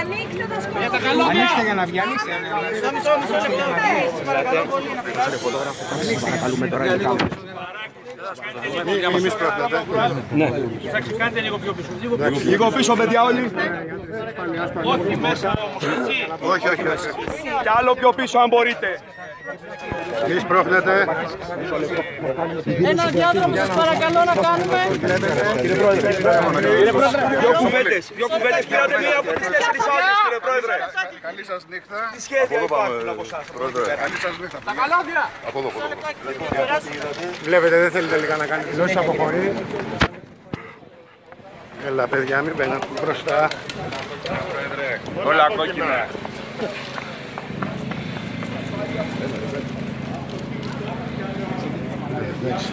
Ανοίξτε τα σκοτάδια. Ανοίξτε για να βγει, ανοίξτε. Παρακαλούμε τώρα η κάμερα. Εμείς πρόκειται. Κάντε λίγο πιο πίσω. Λίγο πιο Λίγο πίσω, παιδιά όλοι. Όχι μέσα όμως, έτσι. Όχι, όχι, όχι. Κι άλλο πιο πίσω αν μπορείτε. Εμείς πρόκειται. Ένα διάδρομο σας παρακαλώ να κάνουμε. Δυο κουβέντες. Δυο κουβέντες πήρατε μία από τις τέσσερις άλλες, κύριε Πρόεδρε. Καλή σας νύχτα. Τι σχέδια υπάρχουν από εσάς. Πρόεδρε, καλή σας νύχτα. Από εδώ, από εδώ. Βλέπετε, δεν θέλετε λίγα να κάνετε δηλώσεις, αποχωρεί. Έλα, παιδιά, μην μπαίνετε μπροστά. Όλα κόκκινα. Εντάξει.